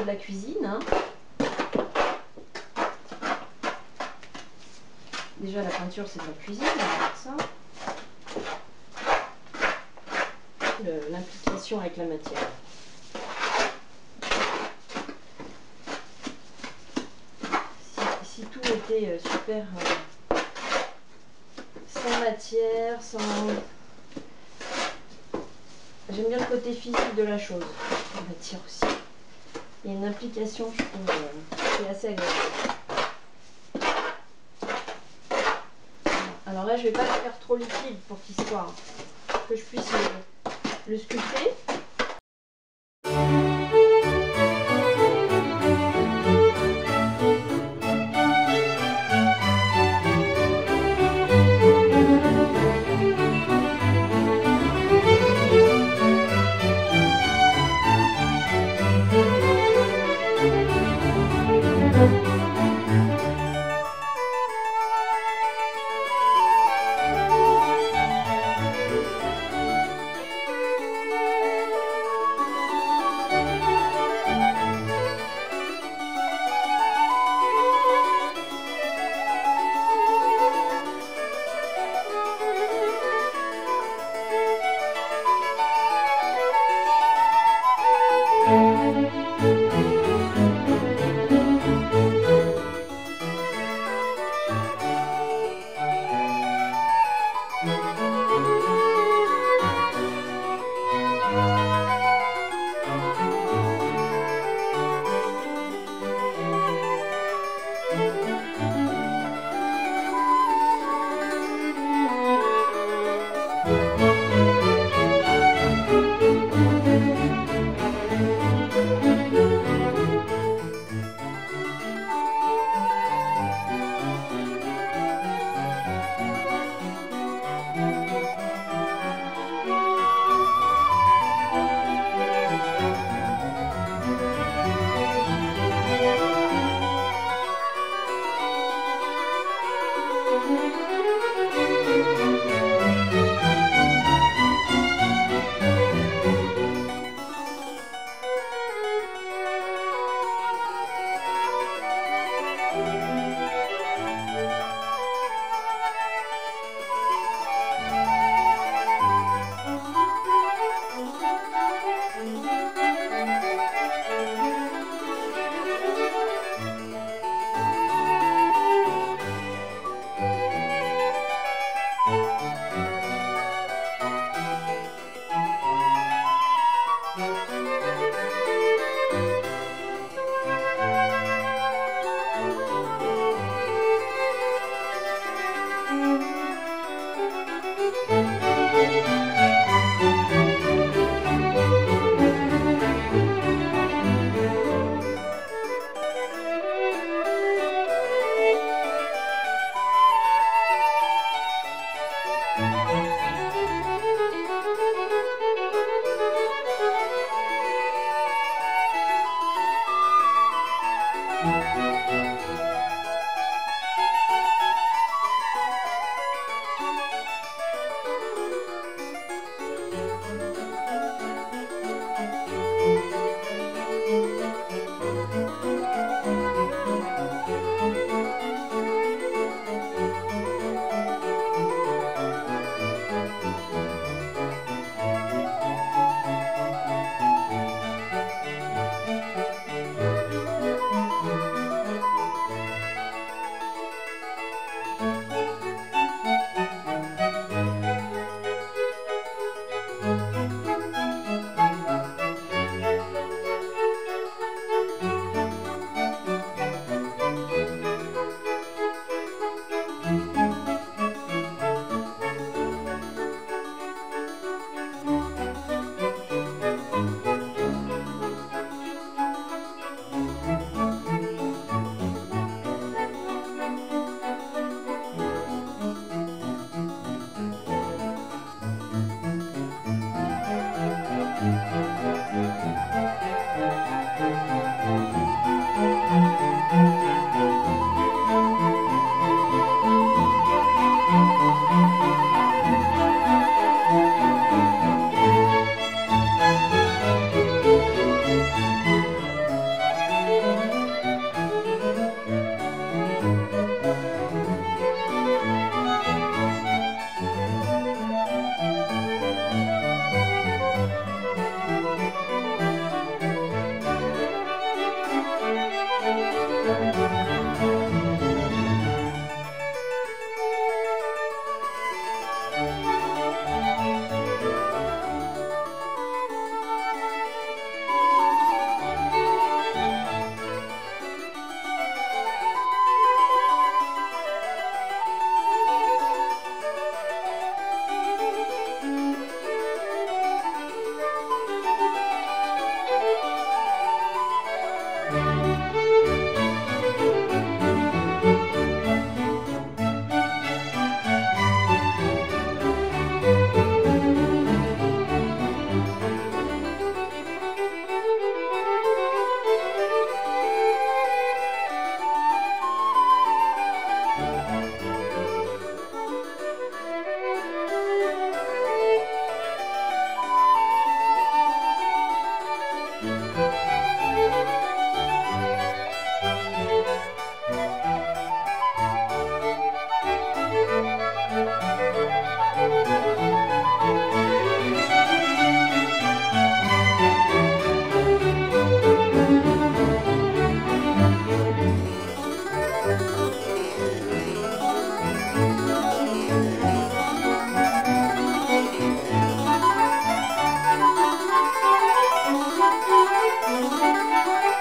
de la cuisine. hein. Déjà, la peinture, c'est de la cuisine, L'implication avec la matière. Si, si tout était euh, super euh, sans matière, sans. J'aime bien le côté physique de la chose. La matière aussi. Il y a une trouve, euh, qui est assez agréable. Alors là, je vais pas le faire trop liquide pour qu'il soit que je puisse le sculpter.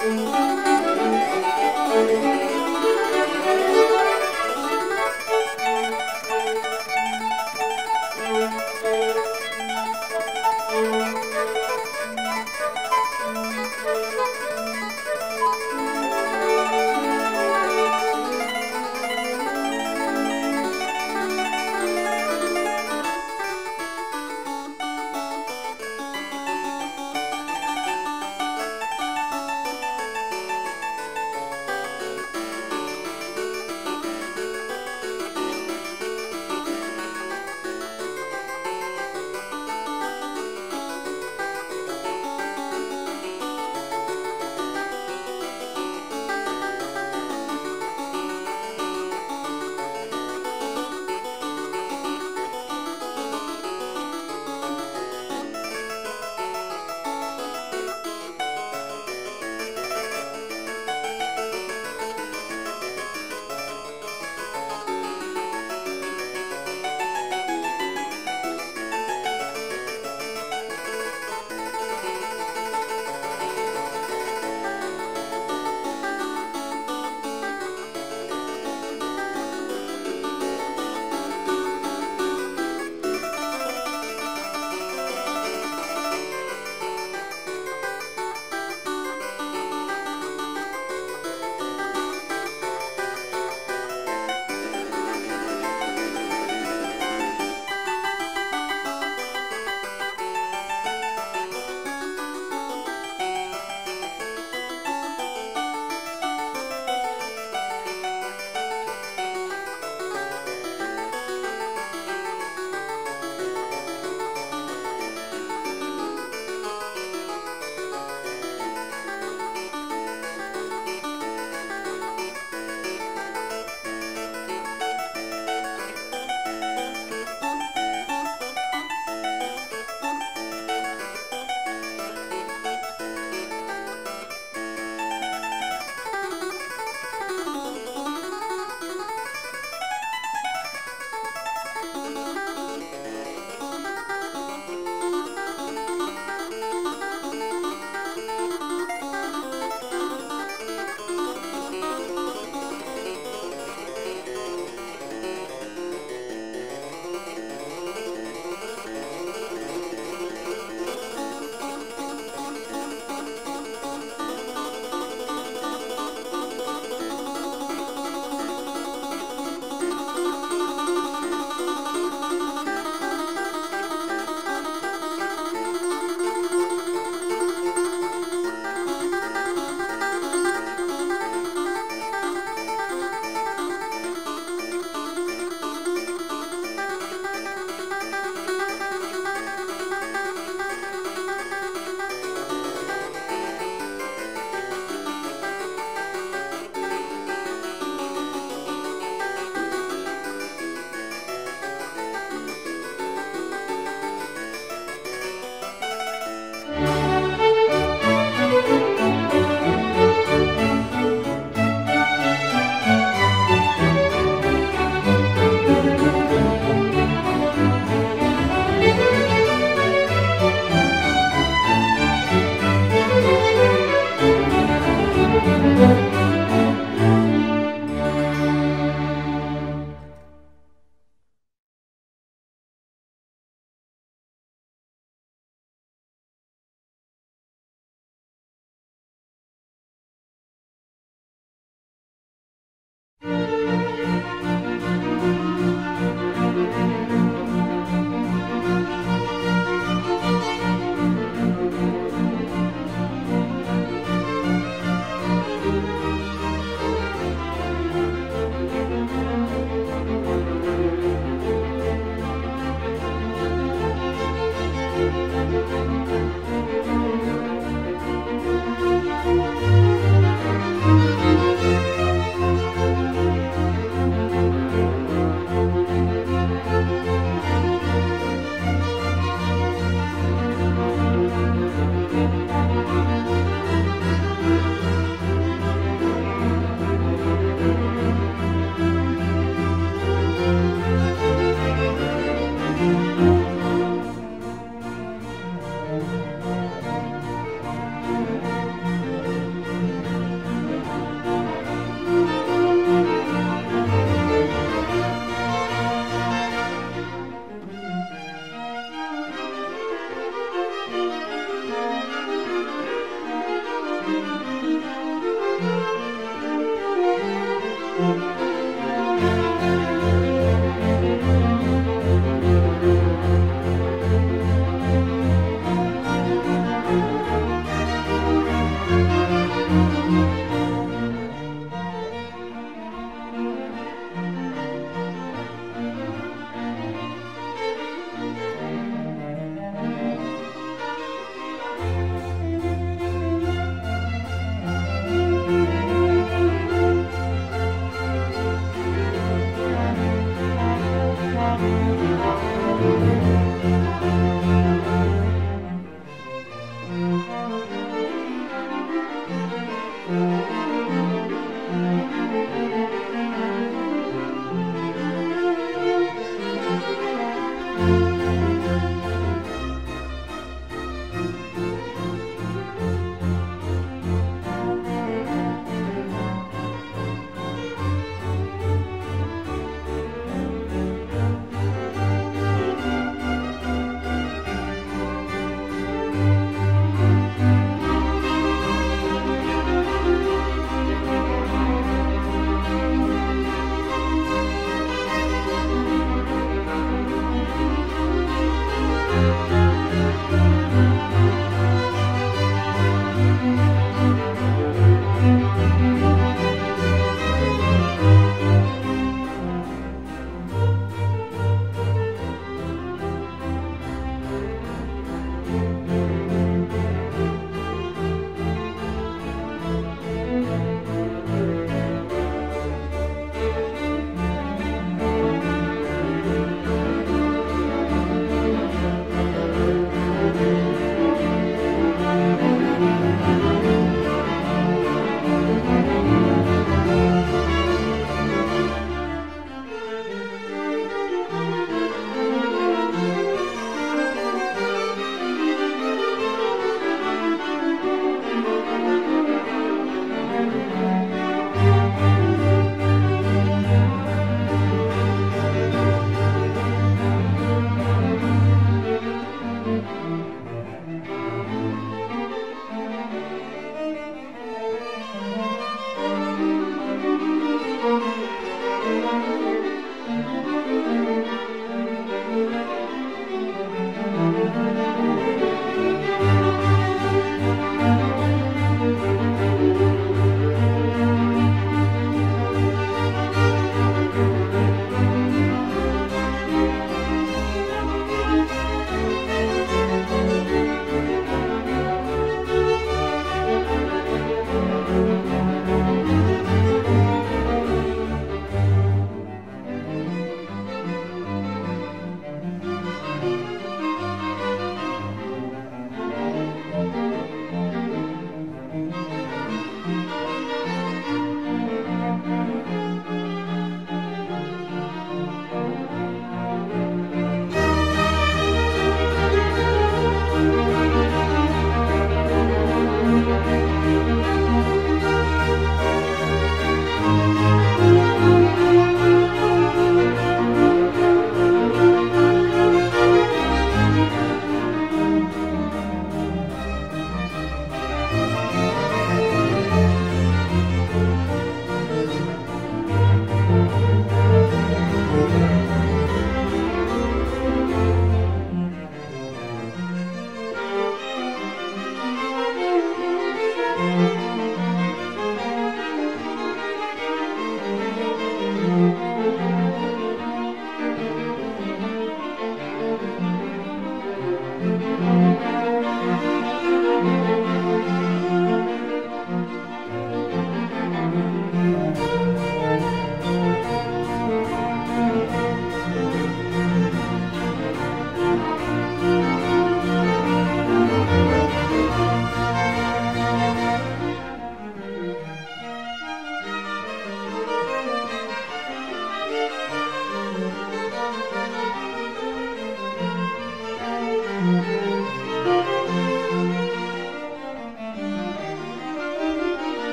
Música